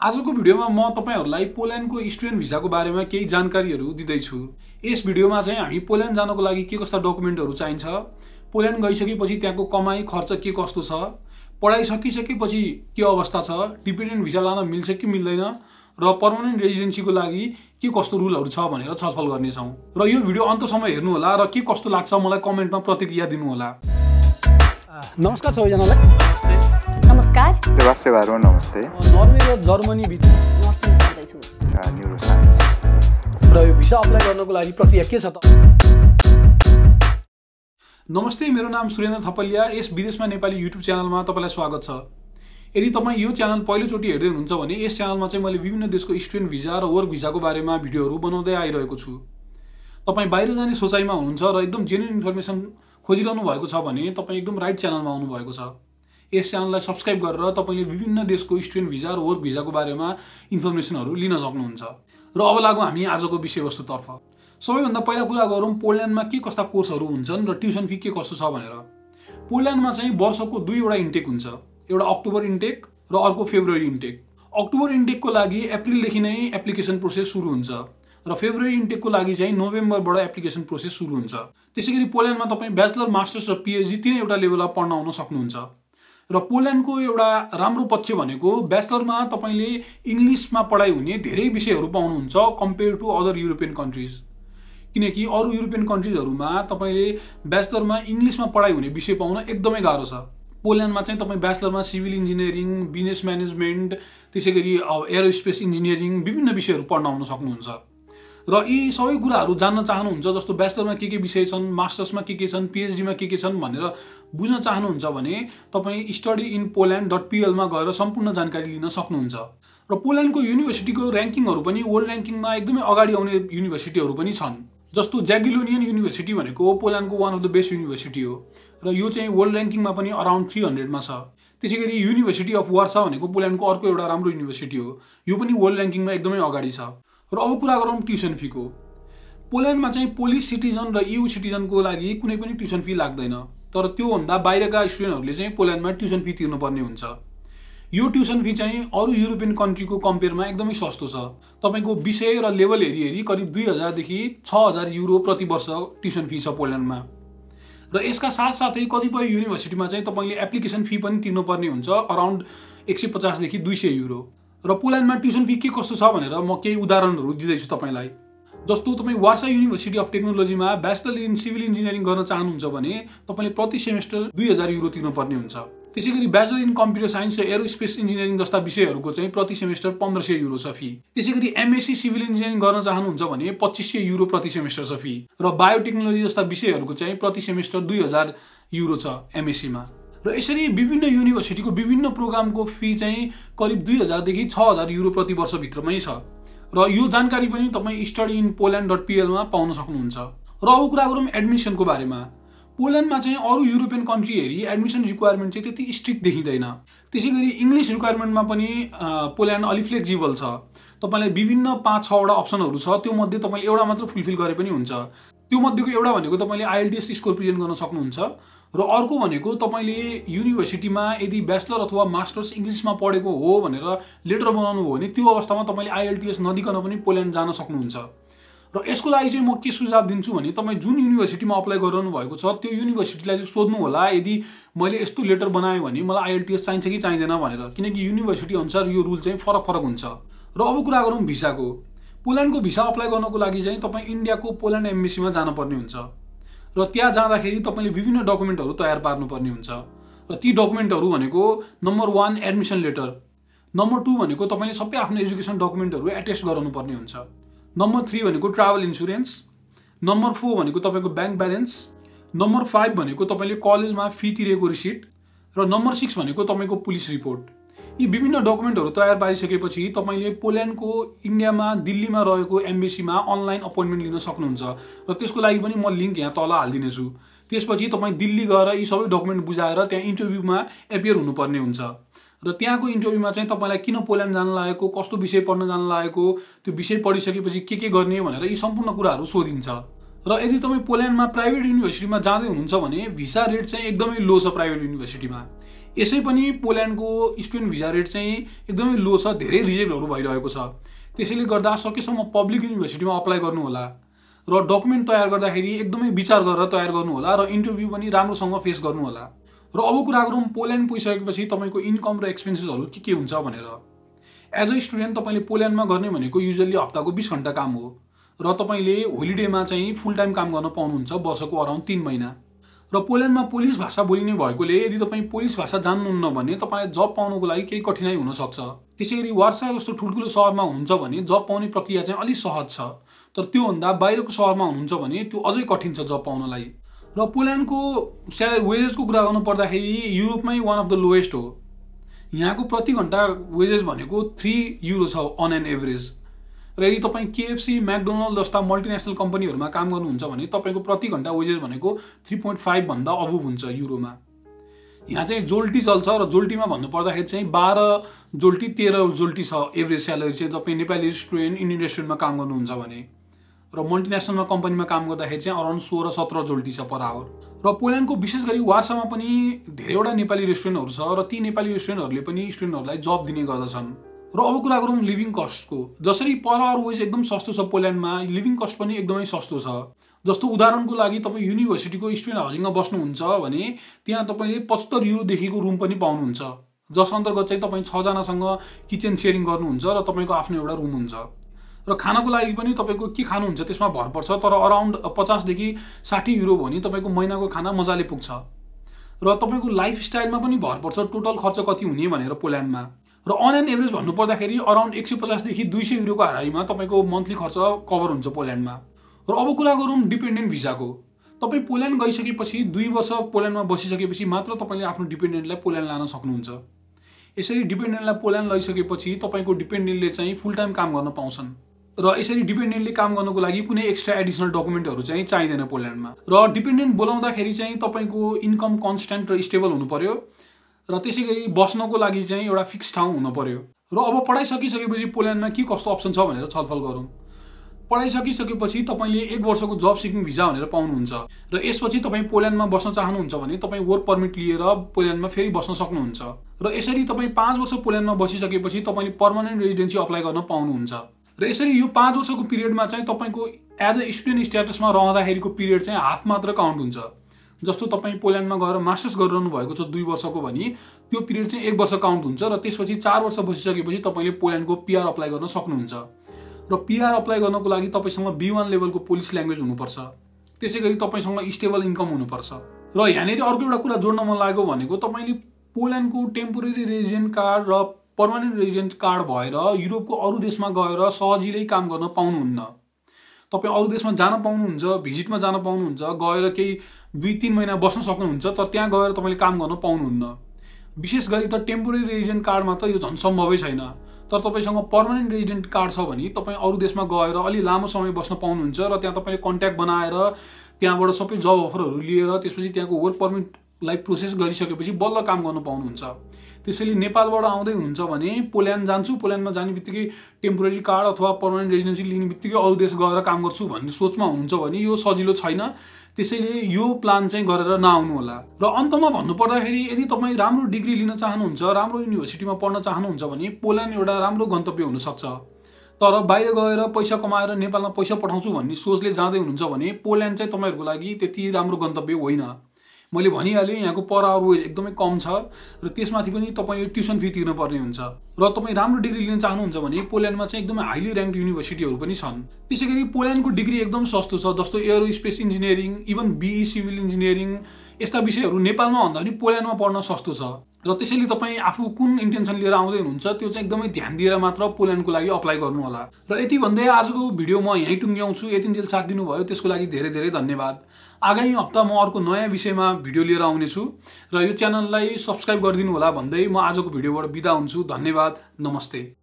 आजको भिडियोमा म तपाईँहरूलाई पोल्यान्डको स्टुडेन्ट भिजाको बारेमा केही जानकारीहरू दिँदैछु। यस भिडियोमा चाहिँ हामी पोल्यान्ड जानको लागि के कस्ता डकुमेन्टहरू चाहिन्छ पोल्यान्ड गइसकेपछि त्यहाँको कमाई खर्च के कस्तो छ पढाइ सकिसकेपछि के अवस्था छ डिपेन्डेन्ट भिजा लान मिल्छ कि मिल्दैन र पर्मानेन्ट रेजिडेन्सीको लागि के कस्तो रुलहरू छ भनेर छलफल गर्नेछौँ। र यो भिडियो अन्तसम्म हेर्नुहोला र के कस्तो लाग्छ मलाई कमेन्टमा प्रतिक्रिया दिनुहोला। नमस्कार सबैजनालाई। नमस्ते। नमस्कार। नमस्ते। नर्वे र र यो भिसा अप्लाई गर्नको लागि प्रक्रिया के छ त? नमस्ते मेरो नाम सुरेन्द्र थपलिया यस विदेशमा नेपाली युट्युब च्यानलमा तपाईँलाई स्वागत छ। यदि तपाईँ यो च्यानल पहिलोचोटि हेर्दै हुनुहुन्छ भने यस च्यानलमा चाहिँ मैले विभिन्न देशको स्टुडेन्ट भिजा र वर्क भिजाको बारेमा भिडियोहरू बनाउँदै आइरहेको छु। तपाईँ बाहिर जाने सोचाइमा हुनुहुन्छ र एकदम जेन्युन इन्फर्मेसन खोजिरहनु भएको छ भने तपाईँ एकदम राइट च्यानलमा आउनुभएको छ। यस च्यानललाई सब्सक्राइब गरेर तपाईँले विभिन्न देशको स्टुडेन्ट भिजा र वर्क भिजाको बारेमा इन्फर्मेसनहरू लिन सक्नुहुन्छ। र अब लागौँ हामी आजको विषयवस्तुतर्फ। सबैभन्दा पहिला कुरा गरौँ पोल्यान्डमा के कस्ता कोर्सहरू हुन्छन् र ट्युसन फी के कस्तो छ भनेर। पोल्यान्डमा चाहिँ वर्षको दुईवटा इन्टेक हुन्छ। एउटा अक्टोबर इन्टेक र अर्को फेब्रुअरी इन्टेक। अक्टोबर इन्टेकको लागि एप्रिलदेखि नै एप्लिकेसन प्रोसेस सुरु हुन्छ। र फेब्रुअरी इन्टेकको लागि चाहिँ नोभेम्बरबाट एप्लिकेसन प्रोसेस सुरु हुन्छ। त्यसै गरी पोल्यान्डमा तपाईँ ब्याचलर मास्टर्स र पिएचडी तिनै एउटा लेभलमा पढ्न आउन सक्नुहुन्छ। र पोल्यान्डको एउटा राम्रो पक्ष भनेको ब्याचलरमा तपाईँले इङ्ग्लिसमा पढाइ हुने धेरै विषयहरू पाउनुहुन्छ compare to other European countries. किनकि अरू युरोपियन कन्ट्रिजहरूमा तपाईँले ब्याचलरमा इङ्ग्लिसमा पढाइ हुने विषय पाउन एकदमै गाह्रो छ। पोल्यान्डमा चाहिँ तपाईँ ब्याचलरमा सिभिल इन्जिनियरिङ बिजनेस म्यानेजमेन्ट त्यसै गरी एरोस्पेस इन्जिनियरिङ विभिन्न विषयहरू पढ्न आउन सक्नुहुन्छ। र यी सबै कुराहरू जान्न चाहनुहुन्छ जस्तो ब्याचलरमा के के विषय छन् मास्टर्समा के के छन् पिएचडीमा के के छन् भनेर बुझ्न चाहनुहुन्छ भने तपाईँ स्टडी इन पोल्यान्ड डट पिएलमा गएर सम्पूर्ण जानकारी लिन सक्नुहुन्छ। र पोल्यान्डको युनिभर्सिटीको ऱ्याङ्किङहरू पनि वर्ल्ड ऱ्याङ्किङमा एकदमै अगाडि आउने युनिभर्सिटीहरू पनि छन्। जस्तो ज्यागिलोनियन युनिभर्सिटी भनेको पोल्यान्डको one of the best university हो र यो चाहिँ वर्ल्ड ऱ्याङ्किङमा पनि अराउन्ड थ्री हन्ड्रेडमा छ। त्यसै गरी युनिभर्सिटी अफ वार्सा भनेको पोल्यान्डको अर्को एउटा राम्रो युनिभर्सिटी हो। यो पनि वर्ल्ड ऱ्याङ्किङमा एकदमै अगाडि छ। र अब कुरा गरौँ ट्युसन फीको। पोल्यान्डमा चाहिँ पोलिस सिटिजन र यु सिटिजनको लागि कुनै पनि ट्युसन फी लाग्दैन। तर त्योभन्दा बाहिरका स्टुडेन्टहरूले चाहिँ पोल्यान्डमा ट्युसन फी तिर्नुपर्ने हुन्छ। यो ट्युसन फी चाहिँ अरू युरोपियन कन्ट्रीको कम्पेयरमा एकदमै सस्तो छ। तपाईँको विषय र लेभल हेरी हेरी करिब दुई हजारदेखि छ हजार युरो प्रति वर्ष ट्युसन फी छ पोल्यान्डमा। र यसका साथसाथै कतिपय युनिभर्सिटीमा चाहिँ तपाईँले एप्लिकेसन फी पनि तिर्नुपर्ने हुन्छ अराउन्ड एक सय पचासदेखि दुई सय युरो। र पोल्यान्डमा ट्युसन फी के कस्तो छ भनेर म केही उदाहरणहरू दिँदैछु तपाईँलाई। जस्तो तपाईँ वार्सा युनिभर्सिटी अफ टेक्नोलोजीमा ब्याचलर इन सिभिल इन्जिनियरिङ गर्न चाहनुहुन्छ भने तपाईँले प्रति सेमेस्टर दुई हजार युरो तिर्नुपर्ने हुन्छ। त्यसै गरी ब्याचलर इन कम्प्युटर साइन्स र एरोस्पेस इन्जिनियरिङ जस्ता विषयहरूको चाहिँ प्रति सेमेस्टर पन्ध्र सय युरो छ फी। त्यसै गरी एमएससी सिभिल इन्जिनियरिङ गर्न चाहनुहुन्छ भने पच्चिस सय युरो प्रति सेमेस्टर छ फी। र बायोटेक्नोलोजी जस्ता विषयहरूको चाहिँ प्रति सेमेस्टर दुई हजार युरो छ एमएससीमा। र यसरी विभिन्न युनिभर्सिटीको विभिन्न प्रोग्रामको फी चाहिँ करिब दुई हजारदेखि छ हजार युरो प्रति वर्षभित्रमै छ। र यो जानकारी पनि तपाईँ स्टडी इन पोल्यान्ड डट पिएलमा पाउन सक्नुहुन्छ। र अब कुरा गरौँ एडमिसनको बारेमा। पोल्यान्डमा चाहिँ अरू युरोपियन कन्ट्री हेरी एडमिसन रिक्वायरमेन्ट चाहिँ त्यति स्ट्रिक्ट देखिँदैन। त्यसै गरी इङ्ग्लिस रिक्वायरमेन्टमा पनि पोल्यान्ड अलिक फ्लेक्जिबल छ। तपाईँलाई विभिन्न पाँच छवटा अप्सनहरू छ त्यो मध्ये तपाईँले एउटा मात्र फुलफिल गरे पनि हुन्छ। त्यो मध्येको एउटा भनेको तपाईँले आइएलटिएस स्कोर प्रेजेन्ट गर्न सक्नुहुन्छ। र अर्को भनेको तपाईँले युनिभर्सिटीमा यदि ब्याचलर अथवा मास्टर्स इङ्ग्लिसमा पढेको हो भनेर लेटर बनाउनु हो भने त्यो अवस्थामा तपाईँले आइएलटिएस नदिकन पनि पोल्यान्ड जान सक्नुहुन्छ। र यसको लागि चाहिँ म के सुझाव दिन्छु भने तपाईँ जुन युनिभर्सिटीमा अप्लाई गरिरहनु भएको छ त्यो युनिभर्सिटीलाई चाहिँ सोध्नु होला यदि मैले यस्तो लेटर बनाएँ भने मलाई आइएलटिएस चाहिन्छ कि चाहिँदैन भनेर। किनकि युनिभर्सिटी अनुसार यो रुल चाहिँ फरक फरक हुन्छ। र अब कुरा गरौँ भिसाको। पोल्यान्डको भिसा अप्लाई गर्नको लागि चाहिँ तपाईँ इन्डियाको पोल्यान्ड एम्बेसीमा जानुपर्ने हुन्छ। र त्यहाँ जाँदाखेरि तपाईँले विभिन्न डकुमेन्टहरू तयार पार्नुपर्ने हुन्छ। र ती डकुमेन्टहरू भनेको number one admission letter number two भनेको तपाईँले सबै आफ्नो एजुकेसन डकुमेन्टहरू एटेस्ट गराउनुपर्ने हुन्छ। नम्बर थ्री भनेको ट्राभल इन्सुरेन्स नम्बर फोर भनेको तपाईँको ब्याङ्क ब्यालेन्स नम्बर फाइभ भनेको तपाईँले कलेजमा फी तिरेको रिसिट र नम्बर सिक्स भनेको तपाईँको पुलिस रिपोर्ट। यी विभिन्न डकुमेन्टहरू तयार पारिसकेपछि तपाईँले पोल्यान्डको इन्डियामा दिल्लीमा रहेको एम्बेसीमा अनलाइन अपोइन्टमेन्ट लिन सक्नुहुन्छ र त्यसको लागि पनि म लिङ्क यहाँ तल हालिदिनेछु। त्यसपछि तपाईँ दिल्ली गएर यी सबै डकुमेन्ट बुझाएर त्यहाँ इन्टरभ्यूमा एपियर हुनुपर्ने हुन्छ। र त्यहाँको इन्टरभ्यूमा चाहिँ तपाईँलाई किन पोल्यान्ड जान लागेको कस्तो विषय पढ्न जान लागेको त्यो विषय पढिसकेपछि के के गर्ने भनेर यी सम्पूर्ण कुराहरू सोधिन्छ। र यदि तपाईँ पोल्यान्डमा प्राइभेट युनिभर्सिटीमा जाँदै हुनुहुन्छ भने भिसा रेट चाहिँ एकदमै लो छ प्राइभेट युनिभर्सिटीमा। यसै पनि पोल्यान्डको स्टुडेन्ट भिजा रेट चाहिँ एकदमै लो छ धेरै रिजेक्टहरू भइरहेको छ। त्यसैले गर्दा सकेसम्म पब्लिक युनिभर्सिटीमा अप्लाई गर्नु होला र डकुमेन्ट तयार गर्दाखेरि एकदमै विचार गरेर तयार गर्नु होला र इन्टरभ्यू पनि राम्रोसँग फेस गर्नु होला र अब कुरा गरौँ पोल्यान्ड पुगिसकेपछि तपाईँको इन्कम र एक्सपेन्सेसहरू के के हुन्छ भनेर। एज अ स्टुडेन्ट तपाईँले पोल्यान्डमा गर्ने भनेको युजली हप्ताको बिस घन्टा काम हो र तपाईँले होलिडेमा चाहिँ फुल टाइम काम गर्न पाउनुहुन्छ वर्षको अराउन्ड तिन महिना। र पोल्यान्डमा पोलिस भाषा बोलिने भएकोले यदि तपाईँ पोलिस भाषा जान्नुहुन्न भने तपाईँलाई जब पाउनुको लागि केही कठिनाइ हुनसक्छ। त्यसै गरी वार्सा जस्तो ठुल्ठुलो सहरमा हुनुहुन्छ भने जब पाउने प्रक्रिया चाहिँ अलिक सहज छ। तर त्योभन्दा बाहिरको सहरमा हुनुहुन्छ भने त्यो अझै कठिन छ जब पाउनलाई। र पोल्यान्डको स्यालेरी वेजेसको कुरा गर्नु पर्दाखेरि युरोपमै वान अफ द लोएस्ट हो। यहाँको प्रति घन्टा वेजेस भनेको थ्री युरो छ अन एन एभरेज र यदि तपाईँ केएफसी म्याकडोनल्ड जस्ता मल्टिनेसनल कम्पनीहरूमा काम गर्नुहुन्छ भने तपाईँको प्रति घन्टा वेजेस भनेको थ्री पोइन्ट फाइभभन्दा अबुभ हुन्छ युरोमा। यहाँ चाहिँ जोल्टी चल्छ र जोल्टीमा भन्नु पर्दाखेरि चाहिँ बाह्र जोल्टी तेह्र जोल्टी छ एभरेज स्यालेरी चाहिँ। तपाईँ नेपाली रेस्टुरेन्ट इन्डियन रेस्टुरेन्टमा काम गर्नुहुन्छ भने। र मल्टिनेसनलमा कम्पनीमा काम गर्दाखेरि चाहिँ अराउन्ड सोह्र सत्र जोल्टी छ पर आवर र पोल्यान्डको विशेष गरी वार्सामा पनि धेरैवटा नेपाली रेस्टुरेन्टहरू छ र ती नेपाली रेस्टुरेन्टहरूले पनि स्टुडेन्टहरूलाई जब दिने गर्दछन्। र अब कुरा गरौँ लिभिङ कस्टको जसरी पर आवर वेज एकदम सस्तो छ पोल्यान्डमा लिभिङ कस्ट पनि एकदमै सस्तो छ। जस्तो उदाहरणको लागि तपाईँ युनिभर्सिटीको स्टुडेन्ट हाउसिङमा बस्नुहुन्छ भने त्यहाँ तपाईँले पचहत्तर युरोदेखिको रुम पनि पाउनुहुन्छ। जस अन्तर्गत चाहिँ तपाईँ छजनासँग किचन सेयरिङ गर्नुहुन्छ र तपाईँको आफ्नो एउटा रुम हुन्छ। र खानाको लागि पनि तपाईँको के खानुहुन्छ त्यसमा भर पर्छ तर अराउन्ड पचासदेखि साठी युरो हो भने तपाईँको महिनाको खाना मजाले पुग्छ। र तपाईँको लाइफस्टाइलमा पनि भर पर्छ टोटल खर्च कति हुने भनेर पोल्यान्डमा। र अन एन एभरेज भन्नु पर्दाखेरि अराउन्ड एक सय पचासदेखि दुई सय युरोको हाराइमा तपाईँको मन्थली खर्च कभर हुन्छ पोल्यान्डमा। र अब कुरा गरौँ डिपेन्डेन्ट भिजाको तपाईँ पोल्यान्ड गइसकेपछि दुई वर्ष पोल्यान्डमा बसिसकेपछि मात्र तपाईँले आफ्नो डिपेन्डेन्टलाई पोल्यान्ड लान सक्नुहुन्छ। यसरी डिपेन्डेन्टलाई पोल्यान्ड लैसकेपछि तपाईँको डिपेन्डेन्टले चाहिँ फुल टाइम काम गर्न पाउँछन्। र यसरी डिपेन्डेन्टले काम गर्नको लागि कुनै एक्स्ट्रा एडिसनल डकुमेन्टहरू चाहिँ चाहिँदैन पोल्यान्डमा। र डिपेन्डेन्ट बोलाउँदाखेरि चाहिँ तपाईँको इन्कम कन्सटेन्ट र स्टेबल हुनु पर्यो। र त्यसै गरी बस्नको लागि चाहिँ एउटा फिक्स ठाउँ हुनु पर्यो। र अब पढाइसकिसकेपछि पोल्यान्डमा के कस्तो अप्सन छ भनेर छलफल गरौँ। पढाइसकिसकेपछि तपाईँले एक वर्षको जब सिकिङ भिजा भनेर पाउनुहुन्छ र यसपछि तपाईँ पोल्यान्डमा बस्न चाहनुहुन्छ भने तपाईँ वर्क पर्मिट लिएर पोल्यान्डमा फेरि बस्न सक्नुहुन्छ। र यसरी तपाईँ पाँच वर्ष पोल्यान्डमा बसिसकेपछि तपाईँले पर्मानेन्ट रेजिडेन्सी अप्लाई गर्न पाउनुहुन्छ। र यसरी यो पाँच वर्षको पिरियडमा चाहिँ तपाईँको एज अ स्टुडेन्ट स्ट्याटसमा रहँदाखेरिको पिरियड चाहिँ हाफ मात्र काउन्ट हुन्छ। जस्तो तपाईँ पोल्यान्डमा गएर मास्टर्स गरिरहनु भएको छ दुई वर्षको भने त्यो पिरियड चाहिँ एक वर्ष काउन्ट हुन्छ र त्यसपछि चार वर्ष बसिसकेपछि तपाईँले पोल्यान्डको पिआर अप्लाई गर्न सक्नुहुन्छ। र पिआर अप्लाई गर्नको लागि तपाईँसँग बी वान लेभलको पोलिस ल्याङ्ग्वेज हुनुपर्छ। त्यसै गरी तपाईँसँग स्टेबल इन्कम हुनुपर्छ। र यहाँनिर अर्को एउटा कुरा जोड्न मन लाग्यो भनेको तपाईँले पोल्यान्डको टेम्पोरेरी रेजिडेन्ट कार्ड र पर्मानेन्ट रेजिडेन्ट कार्ड भएर युरोपको अरू देशमा गएर सजिलै काम गर्न पाउनुहुन्न। तपाईँ अरू देशमा जान पाउनुहुन्छ भिजिटमा जान पाउनुहुन्छ गएर केही दुई तिन महिना बस्न सक्नुहुन्छ तर त्यहाँ गएर तपाईँले काम गर्न पाउनुहुन्न। विशेष गरी त टेम्पोरेरी रेजिडेन्ट कार्डमा त यो झन् सम्भवै छैन। तर तपाईँसँग पर्मानेन्ट रेजिडेन्ट कार्ड छ भने तपाईँ अरू देशमा गएर अलि लामो समय बस्न पाउनुहुन्छ र त्यहाँ तपाईँले कन्ट्याक्ट बनाएर त्यहाँबाट सबै जब अफरहरू लिएर त्यसपछि त्यहाँको वर्क पर्मिटलाई प्रोसेस गरिसकेपछि बल्ल काम गर्न पाउनुहुन्छ। त्यसैले नेपालबाट आउँदै हुनुहुन्छ भने पोल्यान्ड जान्छु पोल्यान्डमा जाने बित्तिकै टेम्पोरेरी कार्ड अथवा पर्मानेन्ट रेजिडेन्सी लिने बित्तिकै अरू देश गएर काम गर्छु भन्ने सोचमा हुनुहुन्छ भने यो सजिलो छैन। त्यसैले यो प्लान चाहिँ गरेर नआउनु होला र अन्तमा भन्नुपर्दाखेरि यदि तपाईँ राम्रो डिग्री लिन चाहनुहुन्छ राम्रो युनिभर्सिटीमा पढ्न चाहनुहुन्छ भने पोल्यान्ड एउटा राम्रो गन्तव्य हुनसक्छ। तर बाहिर गएर पैसा कमाएर नेपालमा पैसा पठाउँछु भन्ने सोचले जाँदै हुनुहुन्छ भने पोल्यान्ड चाहिँ तपाईँहरूको लागि त्यति राम्रो गन्तव्य होइन। मैले भनिहालेँ यहाँको पर आवर वेज एकदमै कम छ र त्यसमाथि पनि तपाईँले ट्युसन फी तिर्नुपर्ने हुन्छ। र तपाईँ राम्रो डिग्री लिन चाहनुहुन्छ भने पोल्यान्डमा चाहिँ एकदमै हाइली ऱ्याङ्क युनिभर्सिटीहरू पनि छन्। त्यसै गरी पोल्यान्डको डिग्री एकदम सस्तो छ जस्तो aerospace engineering even BE civil engineering यस्ता विषयहरू नेपालमा भन्दा पनि पोल्यान्डमा पढ्न सस्तो छ। र त्यसैले तपाईँ आफू कुन इन्टेन्सन लिएर आउँदै हुनुहुन्छ त्यो चाहिँ एकदमै ध्यान दिएर मात्र पोल्यान्डको लागि अप्लाई गर्नु होला र यति भन्दै आजको भिडियो म यहीँ टुङ्ग्याउँछु। यति साथ दिनुभयो त्यसको लागि धेरै धेरै धन्यवाद। आगामी हप्ता म अर्को नयाँ विषयमा भिडियो लिएर आउनेछु र यो च्यानललाई सब्सक्राइब गरिदिनु होला भन्दै म आजको भिडियोबाट बिदा हुन्छु। धन्यवाद। नमस्ते।